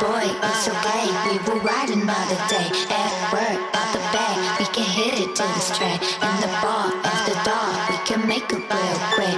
boy, it's okay. We were riding by the day. At work, out the bag, we can hit it to the stray. In the bar, after dark, we can make a real quick.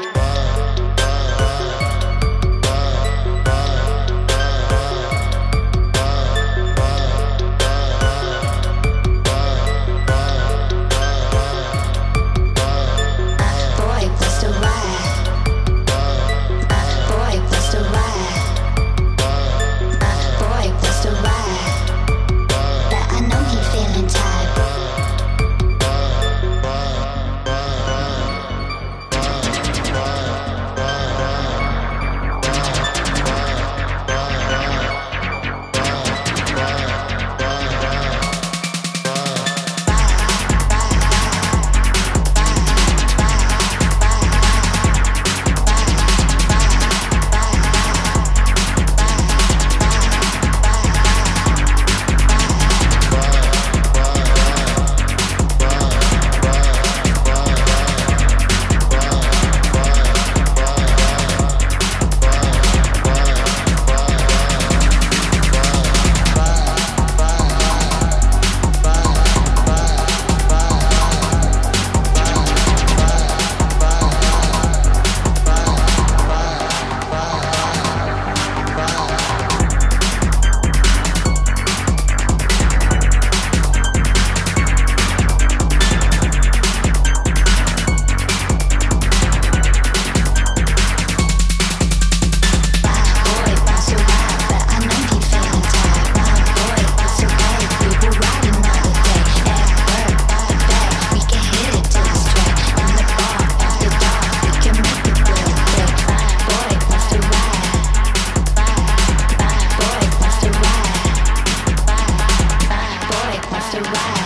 to ride.